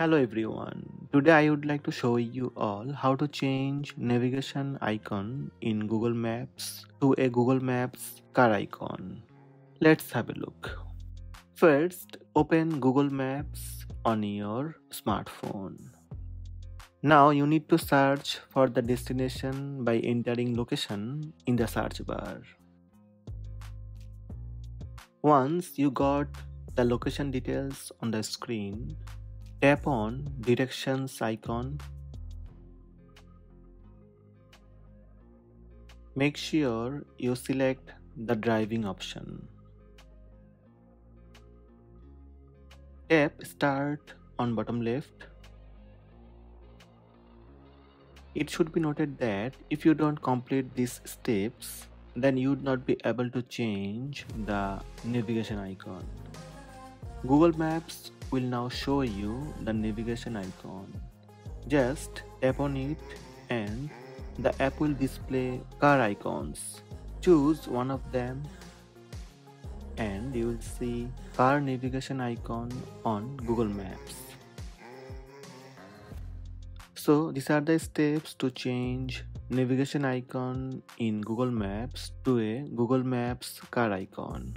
Hello everyone, today I would like to show you all how to change navigation icon in Google Maps to a Google Maps car icon. Let's have a look. First, open Google Maps on your smartphone. Now you need to search for the destination by entering location in the search bar. Once you got the location details on the screen, Tap on directions icon. Make sure you select the driving option. Tap start on bottom left. It should be noted that if you don't complete these steps, then you would not be able to change the navigation icon. Google Maps will now show you the navigation icon. Just tap on it and the app will display car icons. Choose one of them and you will see car navigation icon on Google Maps. So these are the steps to change navigation icon in Google Maps to a Google Maps car icon.